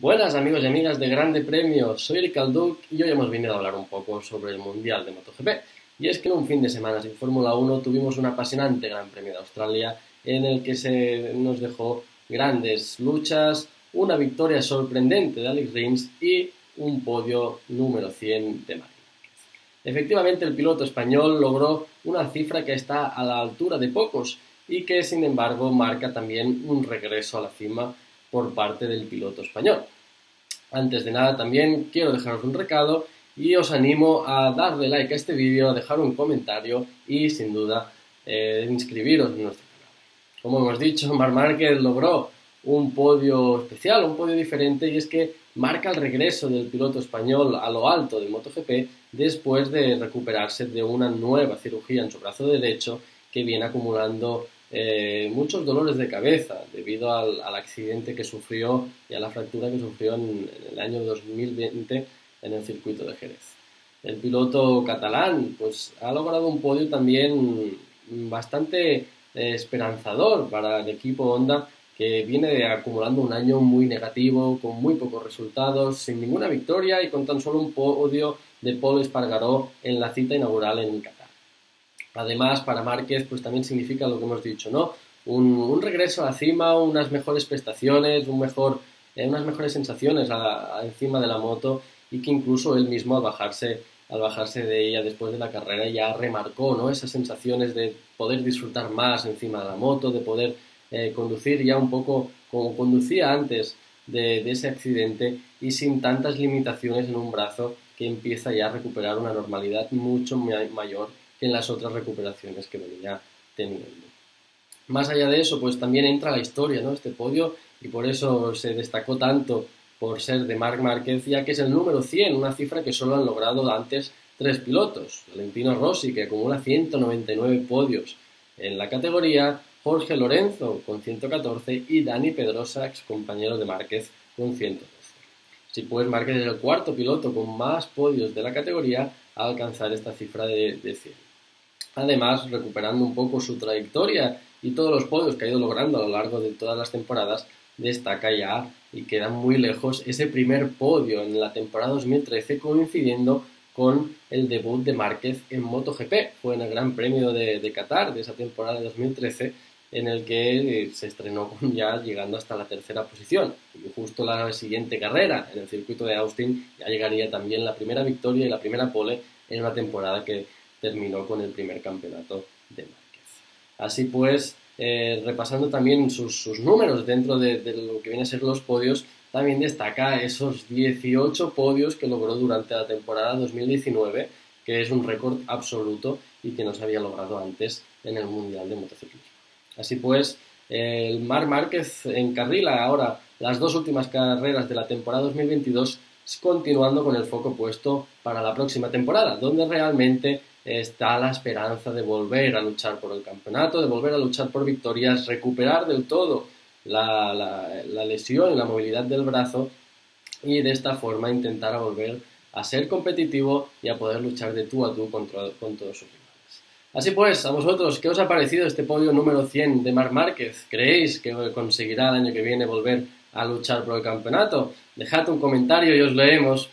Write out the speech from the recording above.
Buenas amigos y amigas de Grande Premio, soy Eric Alduc y hoy hemos venido a hablar un poco sobre el Mundial de MotoGP. Y es que en un fin de semana sin Fórmula 1 tuvimos un apasionante Gran Premio de Australia en el que se nos dejó grandes luchas, una victoria sorprendente de Alex Rins y un podio número 100 de Marc Efectivamente, el piloto español logró una cifra que está a la altura de pocos y que, sin embargo, marca también un regreso a la cima por parte del piloto español. Antes de nada también quiero dejaros un recado y os animo a darle like a este vídeo, a dejar un comentario y sin duda eh, inscribiros en nuestro canal. Como hemos dicho, Mar Márquez logró un podio especial, un podio diferente y es que marca el regreso del piloto español a lo alto del MotoGP después de recuperarse de una nueva cirugía en su brazo derecho que viene acumulando eh, muchos dolores de cabeza debido al, accidente que sufrió y a la fractura que sufrió en, el año 2020 en el circuito de Jerez. El piloto catalán pues, ha logrado un podio también bastante eh, esperanzador para el equipo Honda que viene acumulando un año muy negativo, con muy pocos resultados, sin ninguna victoria y con tan solo un podio de Paul Espargaró en la cita inaugural en Qatar. Además, para Márquez, pues también significa lo que hemos dicho, ¿no? Un, regreso a la cima, unas mejores prestaciones, un mejor, eh, unas mejores sensaciones encima de la moto y que incluso él mismo al bajarse, al bajarse de ella después de la carrera ya remarcó, ¿no? Esas sensaciones de poder disfrutar más encima de la moto, de poder eh, conducir ya un poco como conducía antes de, de, ese accidente y sin tantas limitaciones en un brazo que empieza ya a recuperar una normalidad mucho mayor que en las otras recuperaciones que venía teniendo. Más allá de eso, pues también entra la historia, ¿no? Este podio, y por eso se destacó tanto por ser de Marc Márquez, ya que es el número 100, una cifra que solo han logrado antes tres pilotos. Valentino Rossi, que acumula 199 podios en la categoría, Jorge Lorenzo con 114 y Dani Pedrosa, ex compañero de Márquez, con 112. Si pues Márquez es el cuarto piloto con más podios de la categoría a alcanzar esta cifra de, de 100. Además, recuperando un poco su trayectoria y todos los podios que ha ido logrando a lo largo de todas las temporadas, destaca ya y queda muy lejos ese primer podio en la temporada 2013 coincidiendo con el debut de Márquez en MotoGP. Fue en el Gran Premio de, de Qatar de esa temporada de 2013 en el que se estrenó ya llegando hasta la tercera posición. Y justo la siguiente carrera, en el circuito de Austin, ya llegaría también la primera victoria y la primera pole en una temporada que terminó con el primer campeonato de Márquez. Así pues, eh, repasando también sus, números dentro de, lo que vienen a ser los podios, también destaca esos 18 podios que logró durante la temporada 2019, que es un récord absoluto y que no se había logrado antes en el Mundial de Motociclismo. Así pues, el Mar Márquez encarrila ahora las dos últimas carreras de la temporada 2022 continuando con el foco puesto para la próxima temporada, donde realmente está la esperanza de volver a luchar por el campeonato, de volver a luchar por victorias, recuperar del todo la, lesión la movilidad del brazo y de esta forma intentar volver a ser competitivo y a poder luchar de tú a tú contra, con todos sus rivales. Así pues, a vosotros, ¿qué os ha parecido este podio número 100 de Mar Márquez? ¿Creéis que conseguirá el año que viene volver a luchar por el campeonato? Dejad un comentario y os leemos